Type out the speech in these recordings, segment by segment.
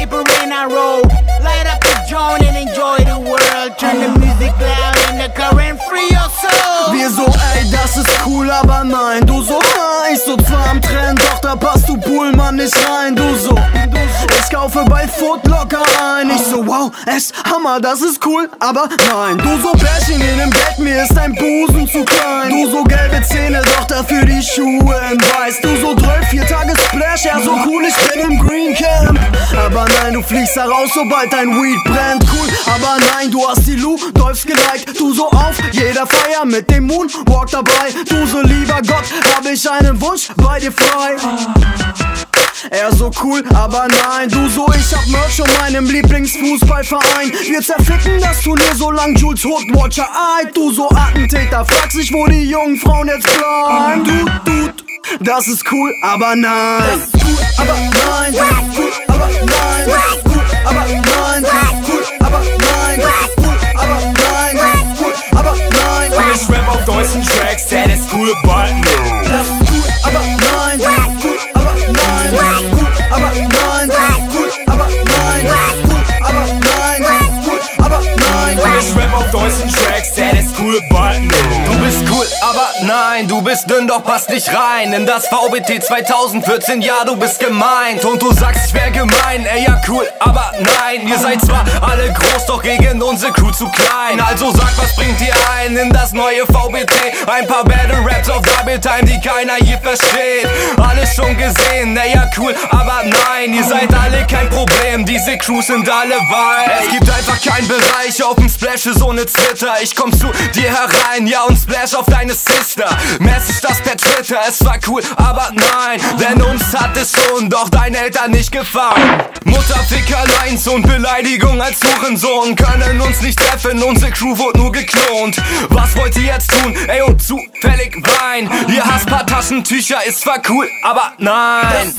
paper when I roll. Light up the joint and enjoy the world. Turn the music loud and the current free your soul. Wir so, ey, das ist cool, aber nein, du so, nein. Man nicht rein, du so. Ich kaufe bei Footlocker ein. Ich so, wow, es Hammer, das ist cool, aber nein. Du so Bärchen in dem Bett, mir ist dein Busen zu klein. Du so gelbe Zähne, doch dafür die Schuhe in weiß. Du so 12, vier Tage Splash, ja so cool, ich bin im Green Camp. Aber nein, du fliegst da raus, sobald dein Weed brennt. Cool, aber nein, du hast die Lu, Dolphs geliked. Du so auf jeder Feier mit dem Moonwalk dabei. Du so lieber Gott, hab ich einen Wunsch bei dir frei. Er so cool, aber nein, du so, ich hab Merch von meinem Lieblingsfußballverein. Wir zerficken das Turnier, solang Jules Hoodwatcher eit. Du so Attentäter, frag sich, wo die jungen Frauen jetzt bleiben. Du, du, das ist cool, aber nein. Das ist cool, aber nein. Das ist cool, aber nein. Das ist cool, aber nein. Deutschen Tracks, der ist cool, but no. Nein, du bist dünn, doch passt nicht rein in das VBT 2014. Ja, du bist gemeint und du sagst, ich wär gemein. Ey, ja, cool, aber nein, ihr seid zwar alle groß, doch gegen unsere Crew zu klein. Also sag, was bringt ihr ein in das neue VBT? Ein paar Battle Raps auf Double Time, die keiner hier versteht. Alles schon gesehen, ey, ja, cool, aber nein, ihr seid alle kein Problem. Diese Crews sind alle weit. Es gibt einfach keinen Bereich auf dem Splash so ne Twitter. Ich komm zu dir herein, ja, und splash auf deine Sister. Message das per Twitter, es war cool, aber nein, denn uns hat es schon, doch deinen Eltern nicht gefallen. Mutterficker, Lines und Beleidigung als Hurensohn können uns nicht treffen, unsere Crew wurde nur geklont. Was wollt ihr jetzt tun? Ey, und zufällig Wein. Ihr hasst paar Taschentücher, ist zwar cool, aber nein.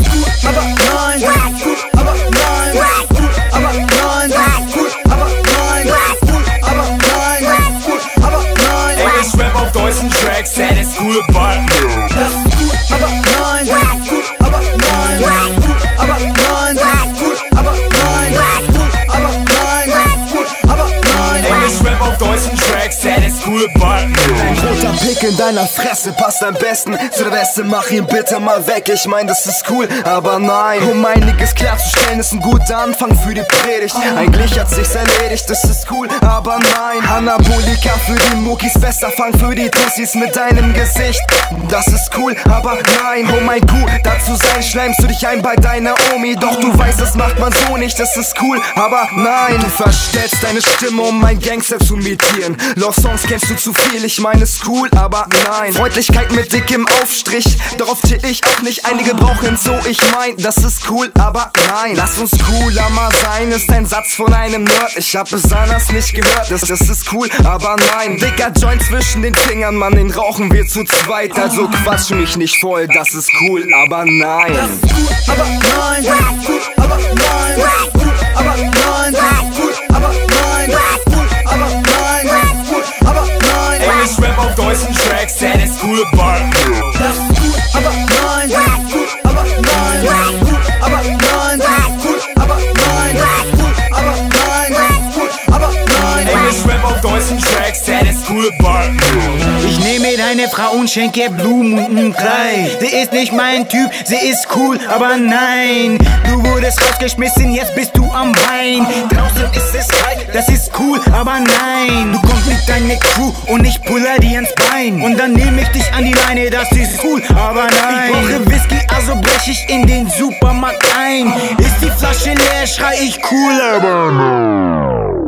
aber nein. Das ist aber nein. Das ist cool, der Pick in deiner Fresse passt am besten Weste, mach ihn bitte mal weg. Ich mein, das ist cool, aber nein. Um einiges klarzustellen, ist ein guter Anfang für die Predigt. Eigentlich hat sich's erledigt, das ist cool, aber nein. Anabolika für die Muckis, bester Fang für die Tussis mit deinem Gesicht. Das ist cool, aber nein. Um ein Kuh dazu sein, schleimst du dich ein bei deiner Omi. Doch du weißt, das macht man so nicht, das ist cool, aber nein. Du verstellst deine Stimme, um ein Gangster zu imitieren. Love Songs kennst du zu viel, ich meine es cool, aber nein. Freundlichkeit mit dickem Aufstrich, darauf chill ich auch nicht. Einige brauchen so, ich mein, das ist cool, aber nein. Lass uns cooler mal sein, ist ein Satz von einem Nerd. Ich hab es anders nicht gehört, das, das ist cool, aber nein. Dicker Joint zwischen den Fingern, Mann, den rauchen wir zu zweit. Also quatsch mich nicht voll, das ist cool, aber nein. Das ist cool, aber nein. Das ist cool, aber nein. Das ist cool, aber nein. Und schenke Blumen und Kleid. Sie ist nicht mein Typ, sie ist cool, aber nein. Du wurdest rausgeschmissen, jetzt bist du am Wein. Draußen ist es kalt, das ist cool, aber nein. Du kommst mit deiner Crew und ich puller dir ins Bein. Und dann nehme ich dich an die Leine, das ist cool, aber nein. Ich brauche Whisky, also brech ich in den Supermarkt ein. Ist die Flasche leer, schrei ich cool, aber no.